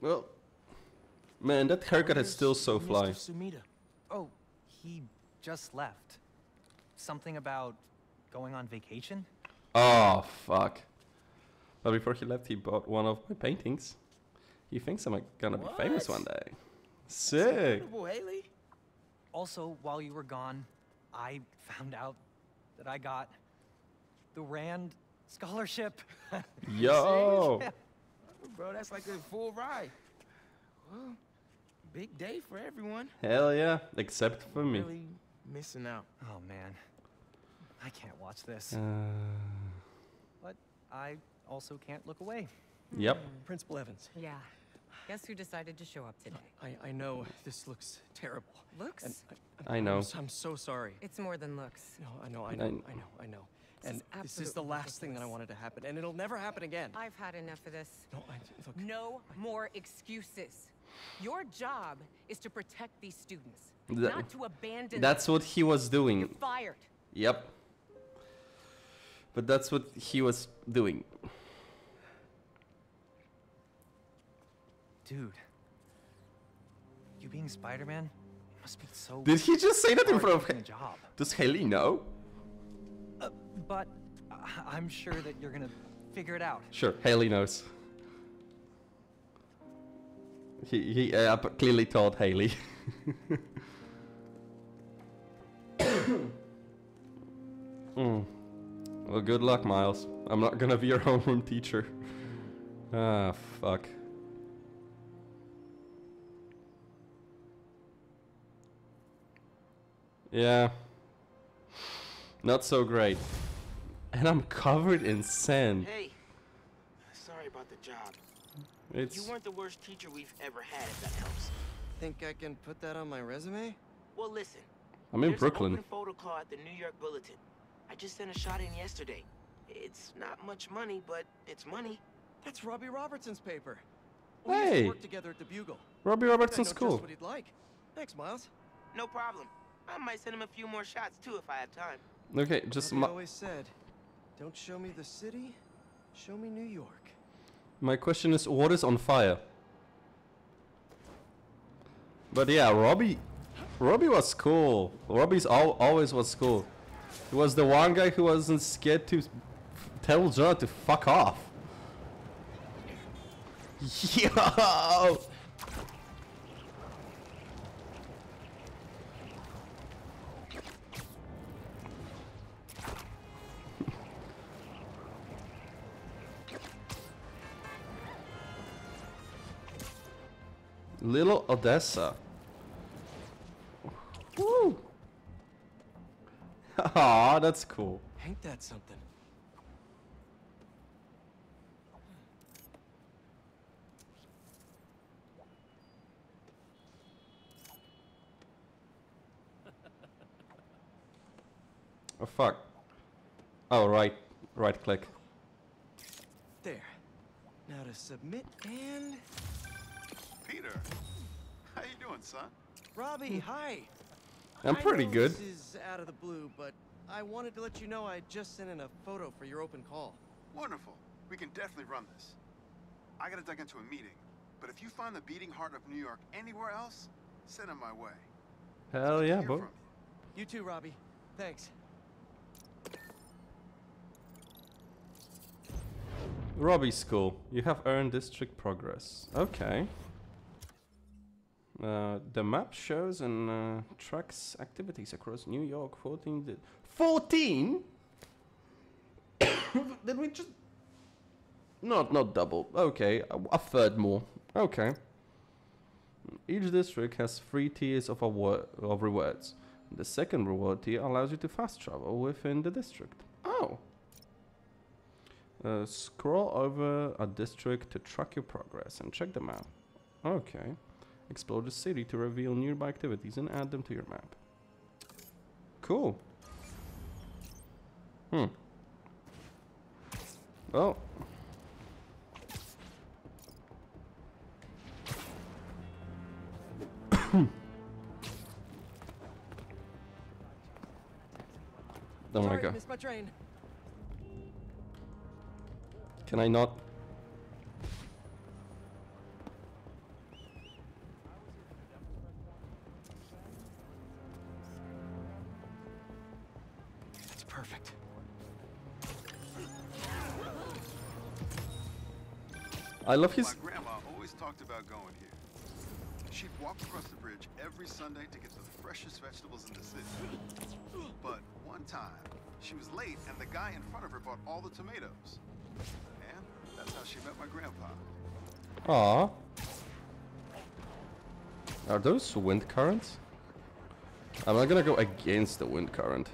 Well, man, that haircut is still so fly. Mr. Sumida. Oh, he just left. Something about going on vacation? Oh, fuck. But before he left, he bought one of my paintings. He thinks I'm gonna be famous one day. Sick. Hailey. Also, while you were gone, I found out that I got the Rand scholarship. Yo. Bro, that's like a full ride. Well, big day for everyone. Hell yeah. Except for me. Really missing out. oh man, I can't watch this. Uh, But I also can't look away. yep. Principal Evans, Yeah. Guess who decided to show up today? I, I know this looks terrible. Looks? And I know. I'm, s- I'm so sorry. It's more than looks. No, I know, I know, I know, I know. This is And this is the absolutely last thing that I wanted to happen, and it'll never happen again. I've had enough of this. No, I, look, No more excuses. Your job is to protect these students, That- not to abandon That's them. what he was You're doing. fired. Yep. But that's what he was doing. Dude, you being Spider-Man must be so. Did he just say that in front of a him? job. Does Hailey know? But I'm sure that you're gonna figure it out. Sure, Hailey knows. He, he uh, clearly told Hailey. mm. Well, good luck, Miles. I'm not gonna be your homeroom teacher. Ah, fuck. Yeah. Not so great. And I'm covered in sand. Hey, sorry about the job. It's You weren't the worst teacher we've ever had, if that helps. think I can put that on my resume? Well, listen. I'm in Brooklyn. An open photo call at the New York Bulletin. I just sent a shot in yesterday. It's not much money, but it's money. That's Robbie Robertson's paper. We used Hey. to work together at the Bugle. Robbie I know Robertson's just cool. what he'd like. Thanks, Miles. No problem. I might send him a few more shots too if I have time. Okay, just Robbie always said, "Don't show me the city, show me New York." my question is, what is on fire? But yeah, Robbie, Robbie was cool. Robbie's al always was cool. He was the one guy who wasn't scared to tell John to fuck off. Yo! Little Odessa. Woo! Aw, that's cool. Ain't that something? Oh fuck. Oh right, right click. There. Now to submit and Peter, how you doing, son? Robbie, hi. I'm I pretty know good. This is out of the blue, but I wanted to let you know I just sent in a photo for your open call. Wonderful. We can definitely run this. I gotta duck into a meeting, but if you find the beating heart of New York anywhere else, send him my way. Hell yeah, Hear boy. you. You too, Robbie. Thanks. Robbie School. You have earned district progress. Okay. Uh, the map shows and uh, tracks activities across New York. 14. Di 14? Did we just. Not, not double. Okay, a, third more. Okay. Each district has three tiers of, award, of rewards. The second reward tier allows you to fast travel within the district. Oh. Uh, scroll over a district to track your progress and check the map. Okay. Explore the city to reveal nearby activities and add them to your map. Cool. Hmm. Well. oh my Sorry, god. missed. Can I not? I love his. My grandma always talked about going here. She'd walk across the bridge every Sunday to get the freshest vegetables in the city. But one time, she was late and the guy in front of her bought all the tomatoes. And that's how she met my grandpa. Aw. Are those wind currents? I'm not gonna go against the wind current.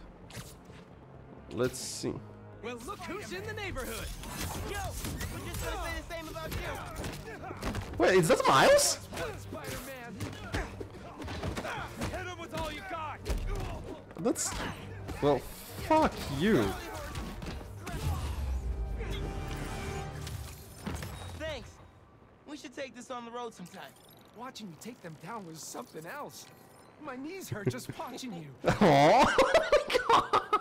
Let's see. Well, look who's in the neighborhood. Yo, we're just gonna say the same about you. Wait, is that Miles? Spider-Man. Hit him with all you got. That's. Well, fuck you. Thanks. We should take this on the road sometime. Watching you take them down was something else. My knees hurt just watching you. Aww.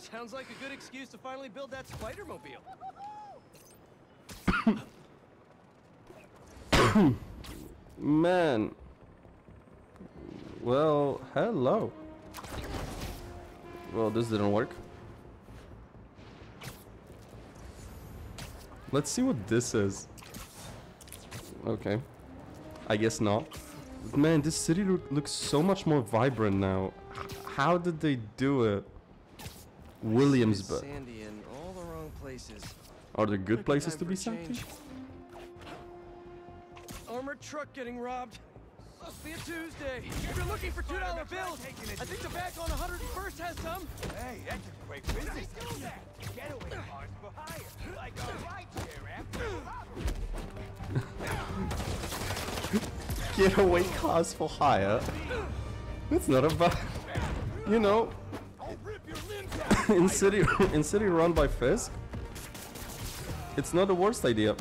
Sounds like a good excuse to finally build that Spider-Mobile. Man. Well, hello. Well, this didn't work. Let's see what this is. Okay. I guess not. Man, this city loo- looks so much more vibrant now. How did they do it? Williamsburg. Sandy in all the wrong places. Are there good places to be a sandy? change. Armored truck getting robbed. Must be a Tuesday. If you're looking for two dollar bills, I think the back on 101st has some. Hey, that's a great business. Getaway cars for hire. Like a rideshare app. Getaway cars for hire. It's not a bad. You know, in city in city run by Fisk, it's not the worst idea.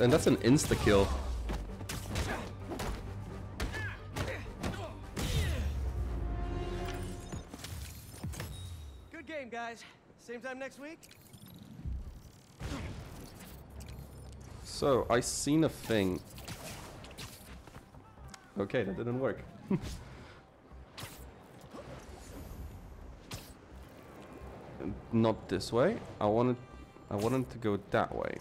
And that's an insta kill. Good game, guys. Same time next week? So I seen a thing. Okay, that didn't work. Not this way. I wanted I wanted to go that way.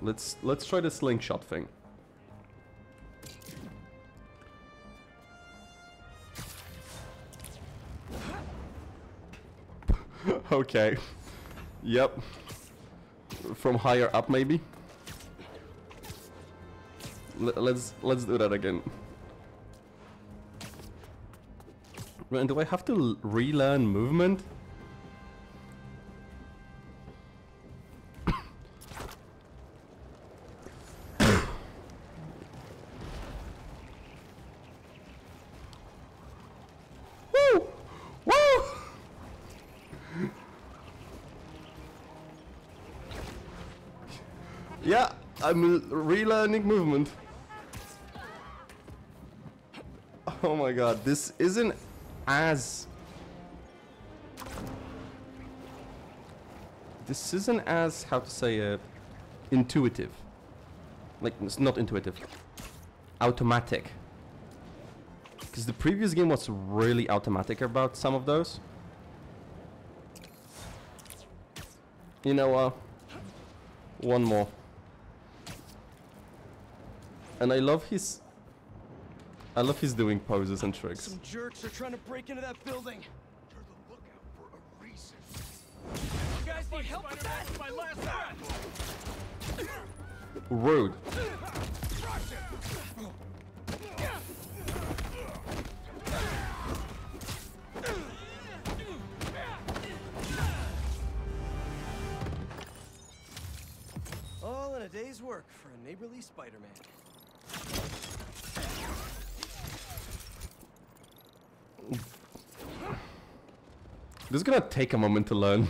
Let's let's try the slingshot thing. Okay. Yep. From higher up, maybe. L- let's let's do that again. Man, do I have to relearn movement? I'm relearning movement. Oh my god, this isn't as... This isn't as, how to say it, intuitive. Like, it's not intuitive. Automatic. Because the previous game was really automatic about some of those. You know, uh, one more. And I love his... I love his doing poses and tricks. Some jerks are trying to break into that building. They're the lookout for a reason. You guys need help with that? My last breath! Rude. All in a day's work for a neighborly Spider-Man. This is gonna take a moment to learn.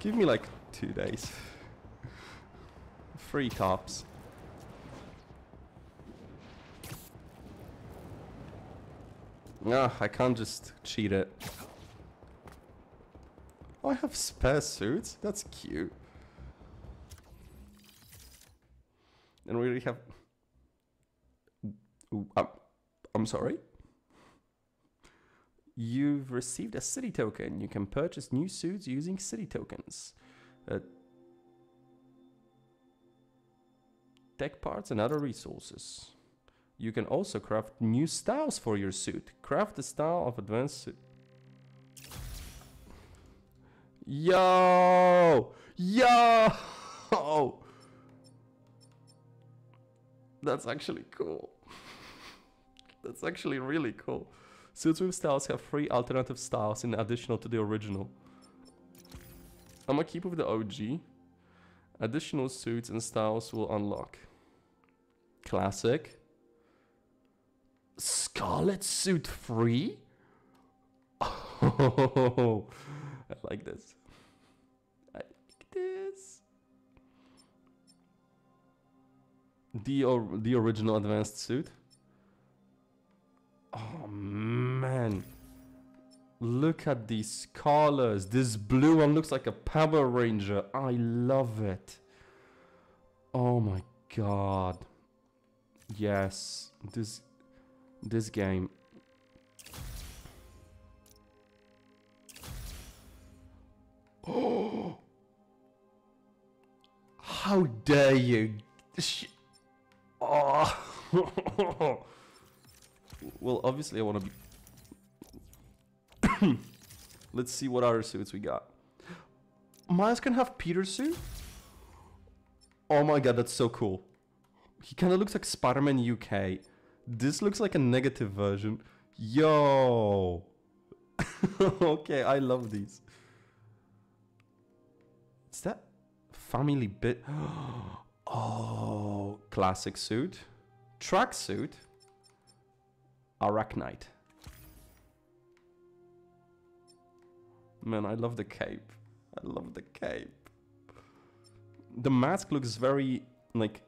Give me like two days. Three tops. Ah, I can't just cheat it. Oh, I have spare suits? That's cute. And we already have... Ooh, I'm sorry? You've received a city token. You can purchase new suits using city tokens. Uh, tech parts and other resources. You can also craft new styles for your suit. Craft the style of advanced suit. Yo! Yo! That's actually cool. That's actually really cool. Suits with styles have three alternative styles in additional to the original. I'm gonna keep with the OG. Additional suits and styles will unlock. Classic. Scarlet suit free? Oh, I like this. I like this. The or the original advanced suit. Oh man. Look at these colors. This blue one looks like a Power Ranger. I love it. Oh my god. Yes. This this game. Oh. How dare you? Oh. well, obviously I want to be Let's see what other suits we got. Miles can have Peter's suit? Oh my god, that's so cool. He kind of looks like Spider-Man UK. This looks like a negative version. Yo! okay, I love these. Is that family bit? oh, classic suit. Track suit. Arachknight. Man, I love the cape. I love the cape. The mask looks very like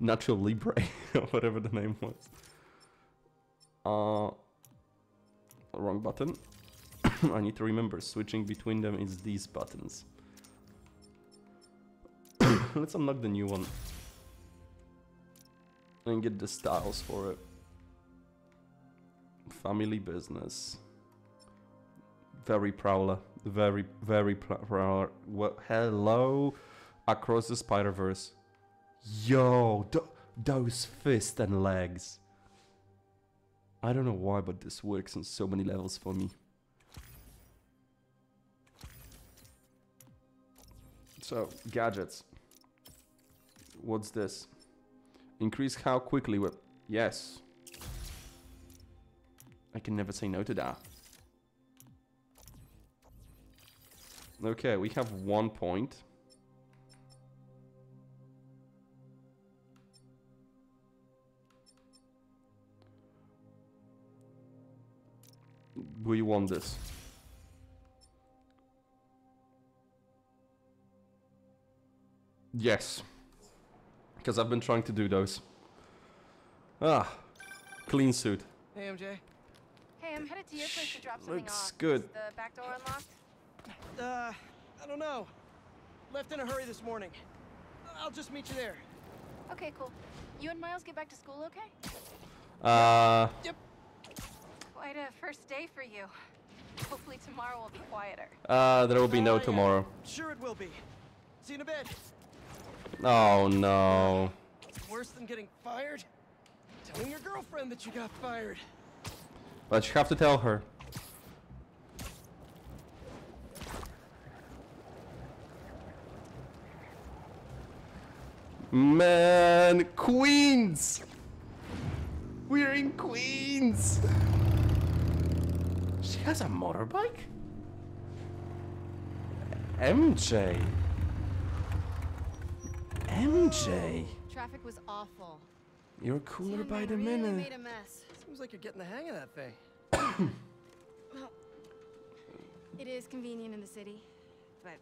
Nacho Libre or whatever the name was. Uh wrong button. I need to remember switching between them is these buttons. Let's unlock the new one. And get the styles for it. Family business. Very prowler. Very, very pr- prowler. What? Hello? Across the Spider Verse. Yo, th- those fists and legs. I don't know why, but this works on so many levels for me. So, gadgets. What's this? Increase how quickly we Yes. I can never say no to that. Okay, we have one point. We want this. Yes. Because I've been trying to do those. Ah. Clean suit. Hey, MJ. Hey, I'm headed to your place to drop something Looks off. good. Is the back door unlocked? Uh, I don't know. Left in a hurry this morning. I'll just meet you there. Okay, cool. You and Miles get back to school okay? Uh. Yep. Quite a first day for you. Hopefully tomorrow will be quieter. Uh, there will be no Oh, tomorrow. Sure it will be. See you in a bit. Oh no. It's Worse than getting fired? Telling your girlfriend that you got fired. But you have to tell her. Man, Queens! We're in Queens! She has a motorbike? MJ. MJ. Traffic was awful. You're cooler Damn, by the minute. made a mess. Seems like you're getting the hang of that thing. Well, it is convenient in the city, but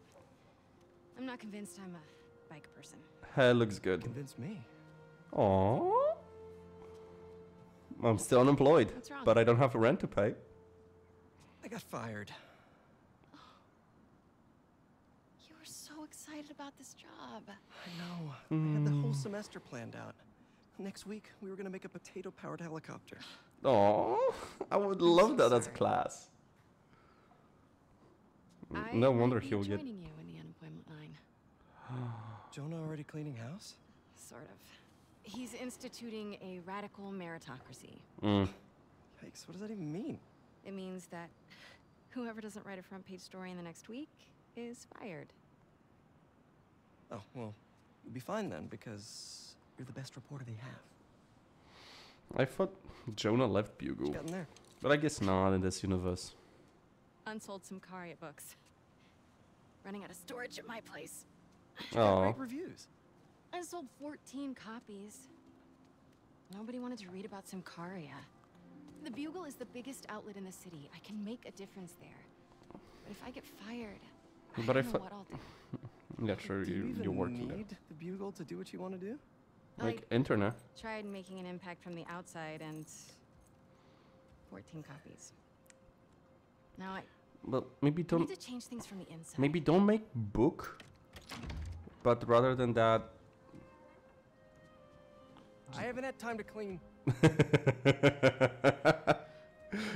I'm not convinced I'm a bike person. Hair looks good. Convince me. Aww. I'm still unemployed, What's wrong? but I don't have a rent to pay. I got fired. Oh, you were so excited about this job. I know. I had the whole mm. semester planned out. Next week, we were gonna make a potato-powered helicopter. Oh, I would love so that as sorry. class. N- I no wonder he'll get. joining you in the unemployment line. Jonah already cleaning house? Sort of. He's instituting a radical meritocracy. Mm. Yikes, what does that even mean? It means that whoever doesn't write a front page story in the next week is fired. Oh, well, you'll be fine then, because you're the best reporter they have. I thought Jonah left Bugle, there? but I guess not in this universe. Unsold Symkaria books. Running out of storage at my place. Oh, reviews. I sold 14 copies. Nobody wanted to read about Symkaria. The Bugle is the biggest outlet in the city. I can make a difference there. But if I get fired, I But don't if know I- what I'll do. yeah, sure, do you, you even you're working need there. the Bugle to do what you want to do? Like internet. Tried making an impact from the outside and 14 copies. Now I, But maybe don't need to change things from the inside. maybe don't make book. But rather than that, I haven't had time to clean.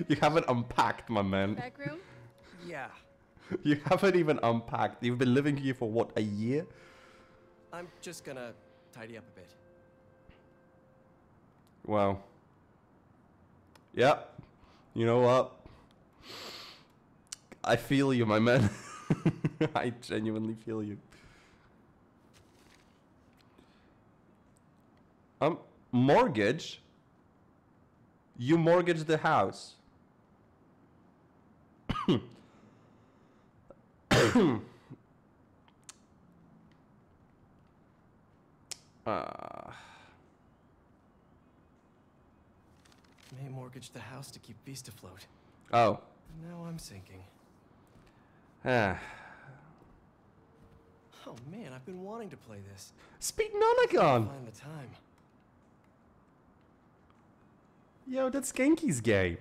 you haven't unpacked, my man. Back room? Yeah, You haven't even unpacked. You've been living here for what a year? I'm just gonna tidy up a bit. Wow. Yeah. You know what? I feel you, my man. I genuinely feel you. Um, mortgage? You mortgage the house. uh, May mortgage the house to keep FEAST afloat. oh. And now I'm sinking. Ah. Oh man, I've been wanting to play this. Speak Nonagon! Find the time. Yo, that's Genki's game.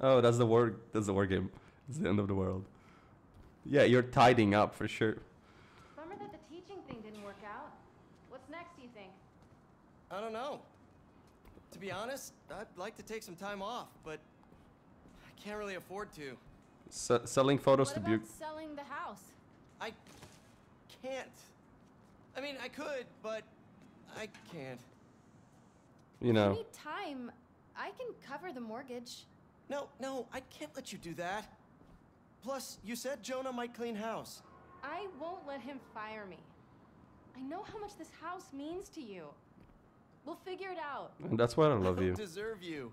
Oh, that's the word. That's the word game. It's the end of the world. Yeah, you're tidying up for sure. Bummer that the teaching thing didn't work out. What's next, do you think? I don't know. To be honest, I'd like to take some time off, but I can't really afford to. S- selling photos What to about Buke. selling the house? I can't. I mean, I could, but I can't. You You know. need time. I can cover the mortgage. No, no, I can't let you do that. Plus, you said Jonah might clean house. I won't let him fire me. I know how much this house means to you. We'll figure it out. And that's why I love I you. don't deserve you.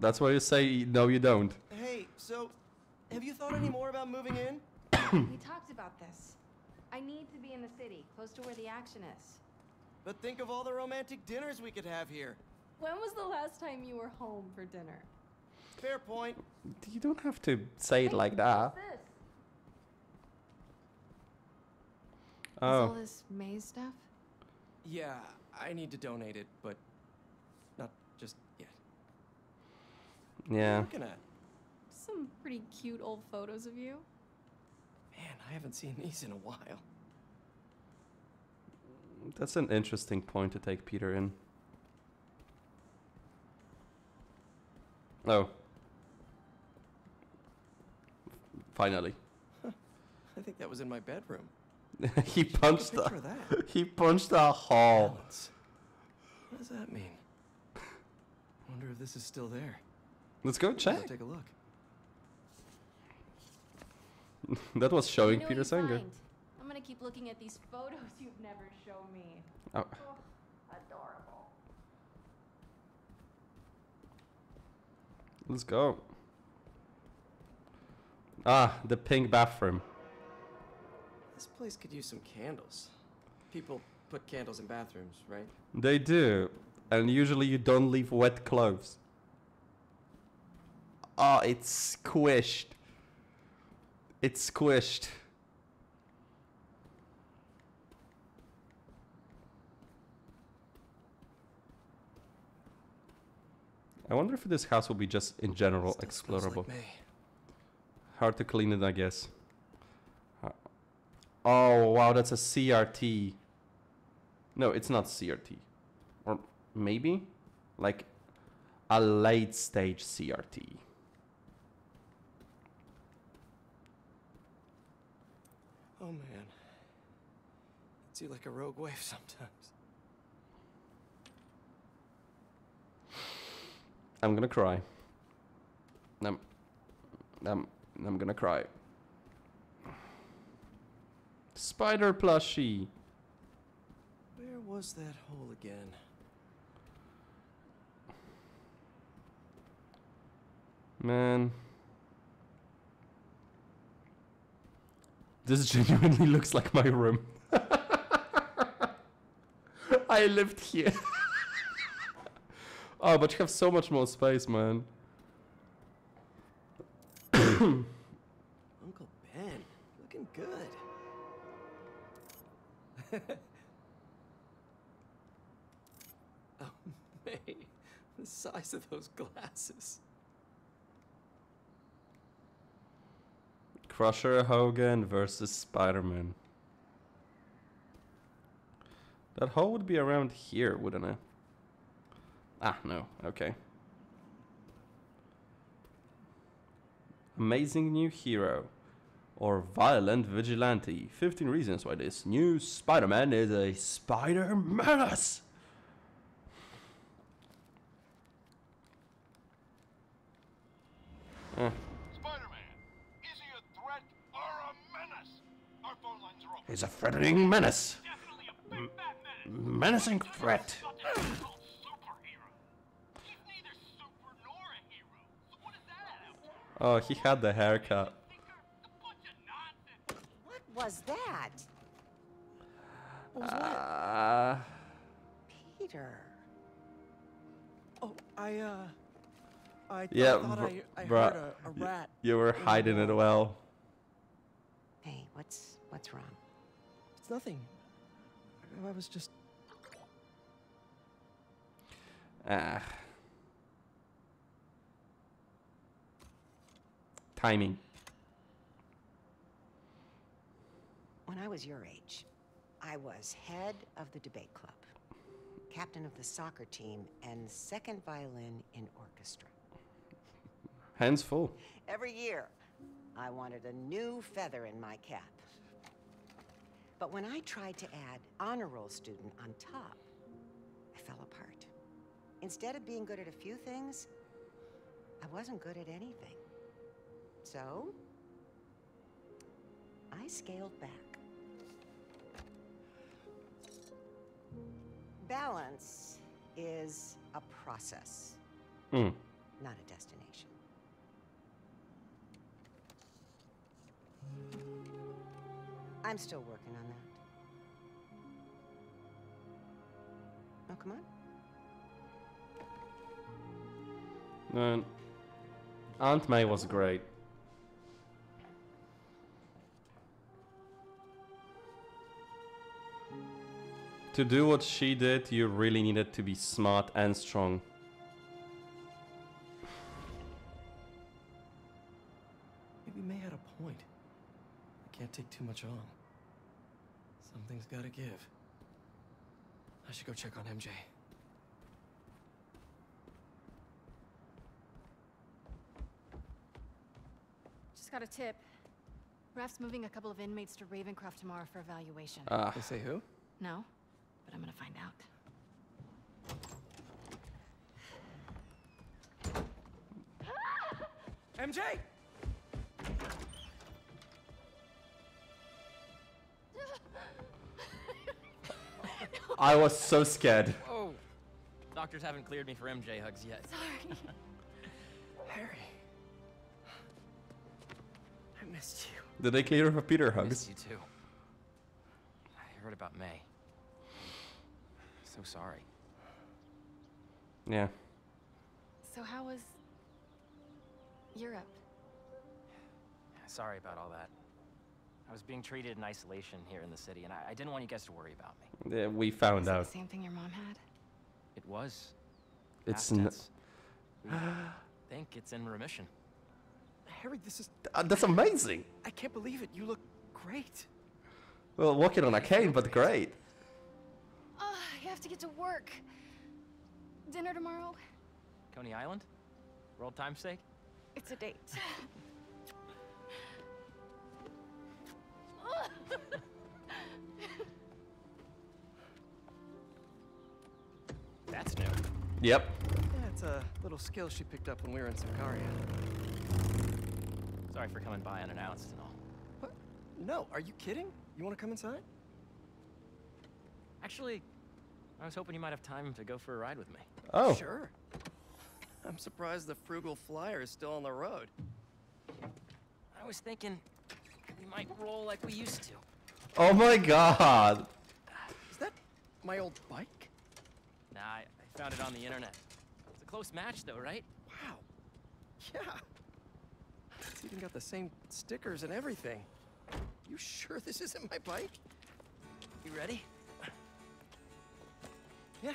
That's why you say no, you don't. Hey, so have you thought any more about moving in? we talked about this. I need to be in the city, close to where the action is. But think of all the romantic dinners we could have here. When was the last time you were home for dinner? Fair point. You don't have to say it like that. What's this? Oh. Is Oh, all this May's stuff? Yeah, I need to donate it, but not just yet. What are you yeah. looking at? Some pretty cute old photos of you. Man, I haven't seen these in a while. That's an interesting point to take Peter in. Oh. Finally. I think that was in my bedroom. he punched the, that. he punched a hall. Balance. What does that mean? Wonder if this is still there. Let's go I'll check. take a look. that was showing You know Peter what Sanger. find? I'm gonna keep looking at these photos you've never shown me. Oh. Adorable. Let's go. Ah, the pink bathroom. This place could use some candles. People put candles in bathrooms, right? They do. And usually you don't leave wet clothes. Oh, it's squished. It's squished. I wonder if this house will be just in general explorable. Like Hard to clean it, I guess. Oh, wow, that's a CRT. No, it's not CRT. Or maybe? Like a late stage CRT. Oh man. It's you like a rogue wave sometimes. I'm gonna cry. I'm, I'm, I'm gonna cry. Spider plushie. Where was that hole again? Man. This genuinely looks like my room. I lived here. oh, but you have so much more space, man. Uncle Ben, looking good. oh, May, the size of Crusher Hogan versus Spider-Man. That hole would be around here, wouldn't it? Ah, no. Okay. Amazing new hero. Or violent vigilante. 15 reasons why this new Spider-Man is a spider menace. Eh, Spider-Man, is he a threat or a menace? Our phone lines are open. he's a threatening menace. A menace. Menacing threat. Not that he's called superhero. He's neither super nor a hero. So what is that out to? Oh, he had the haircut. Thinker? A bunch of nonsense. What was that? Uh, Peter. Oh, I, uh. I th- Yeah, thought I, I heard a, a rat. you were hiding it well. Hey, what's what's wrong? It's nothing. I was just. Ah. Timing. When I was your age, I was head of the debate club, captain of the soccer team, and second violin in orchestra. Hands full. Every year, I wanted a new feather in my cap. But when I tried to add honor roll student on top, I fell apart. Instead of being good at a few things, I wasn't good at anything. So, I scaled back. Balance is a process, Mm. not a destination. I'm still working on that. Oh, come on. And Aunt May was great. To do what she did, you really needed to be smart and strong. Maybe May had a point. I can't take too much on. Something's gotta give. I should go check on MJ. Just got a tip. Raft's moving a couple of inmates to Ravencroft tomorrow for evaluation. Ah, They say who? no, but I'm gonna find out. MJ! I was so scared. Oh, doctors haven't cleared me for MJ hugs yet. Sorry. Harry. I missed you. Did they clear for Peter hugs? I missed you too. I heard about May. So sorry. Yeah. So how was Europe? Sorry about all that. I was being treated in isolation here in the city, and I, I didn't want you guys to worry about me. Yeah, we found Was it out. the same thing your mom had? It was. It's past n- think it's in remission. Harry, this is. Uh, That's amazing. I can't believe it. You look great. Well, walking on a cane, but great. Ugh, I have to get to work. Dinner tomorrow? Coney Island? For old time's sake? It's a date. That's new. Yep. Yeah, it's a little skill she picked up when we were in Symkaria. Sorry for coming by unannounced and all. What? No, are you kidding? You want to come inside? Actually, I was hoping you might have time to go for a ride with me. Oh. Sure. I'm surprised the frugal flyer is still on the road. I was thinking we might roll like we used to. Oh my god. Is that my old bike? Nah, I, I found it on the internet. It's a close match though, right? Wow. Yeah. It's even got the same stickers and everything. You sure this isn't my bike? You ready? Yeah.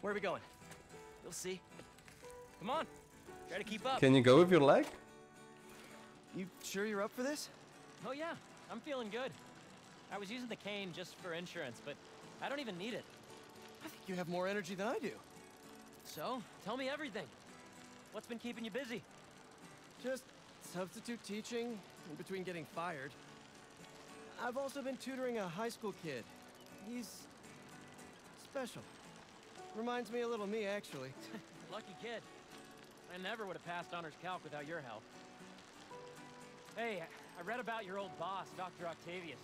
Where are we going? You'll see. Come on. Try to keep up. Can you go with your leg? You sure you're up for this? Oh yeah, I'm feeling good. I was using the cane just for insurance, but I don't even need it. I think you have more energy than I do. So, tell me everything. What's been keeping you busy? Just substitute teaching in between getting fired. I've also been tutoring a high school kid. He's special. Reminds me a little of me, actually. Lucky kid. I never would have passed honors calc without your help. Hey, I read about your old boss, Dr. Octavius.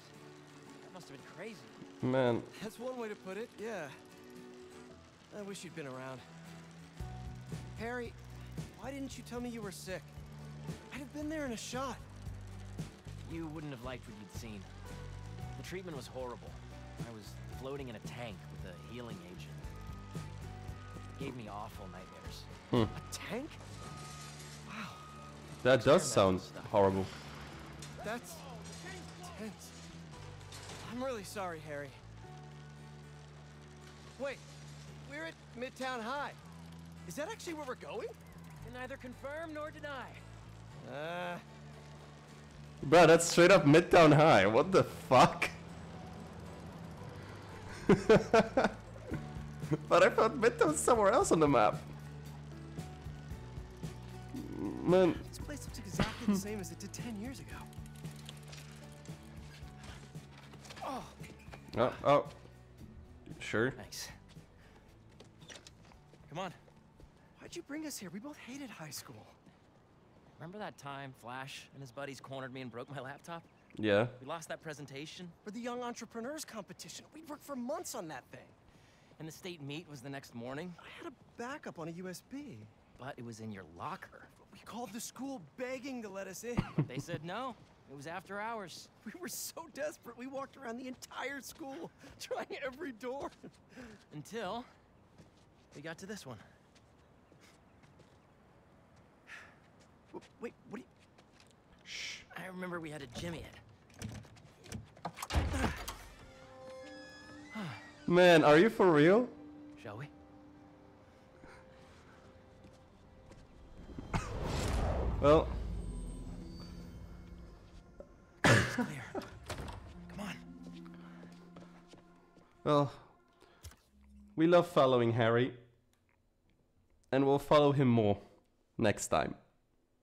That must have been crazy. Man, That's one way to put it, yeah. I wish you'd been around. Harry, why didn't you tell me you were sick? I'd have been there in a shot. You wouldn't have liked what you'd seen. The treatment was horrible. I was floating in a tank with a healing agent. It gave me awful nightmares. Hmm. A tank? Wow, that does sound horrible. That's intense. I'm really sorry, Harry. Wait, we're at Midtown High. Is that actually where we're going? Can neither confirm nor deny. Uh, Bro, that's straight up Midtown High. What the fuck? but I thought Midtown was somewhere else on the map. Man, this place looks exactly the same as it did 10 years ago. Oh, oh. Sure. Thanks. Come on. why'd you bring us here? We both hated high school. Remember that time Flash and his buddies cornered me and broke my laptop? Yeah. We lost that presentation, For the Young Entrepreneurs Competition. We'd worked for months on that thing. and the state meet was the next morning, I had a backup on a USB. but it was in your locker. We called the school begging to let us in. They said no. It was after hours. we were so desperate, we walked around the entire school, trying every door. Until we got to this one. Wait, what do you... Shh. I remember we had to jimmy it. Man, are you for real? Shall we? Well, clear. Come on. well. We love following Harry. And we'll follow him more next time.